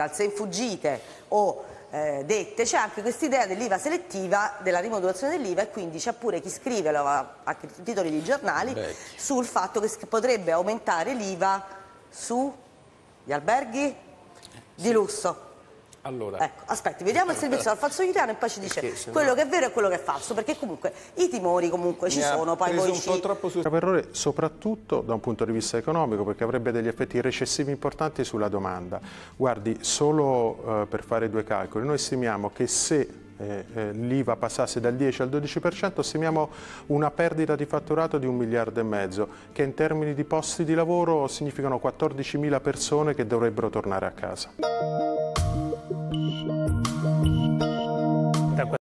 dal se infuggite o eh, dette, c'è anche questa idea dell'IVA selettiva, della rimodulazione dell'IVA e quindi c'è pure chi scrive a, a titoli di giornali Vecchio. sul fatto che potrebbe aumentare l'IVA sugli alberghi di lusso. Allora, ecco, aspetti, vediamo il servizio al falso italiano e poi ci dice quello che è vero e quello che è falso, perché comunque i timori comunque ci sono, poi voi ci... un troppo su... errore soprattutto da un punto di vista economico, perché avrebbe degli effetti recessivi importanti sulla domanda. Guardi, solo eh, per fare due calcoli, noi stimiamo che se eh, eh, eh, eh, l'IVA passasse dal 10 al 12%, stimiamo una perdita di fatturato di un miliardo e mezzo, che in termini di posti di lavoro significano 14.000 persone che dovrebbero tornare a casa.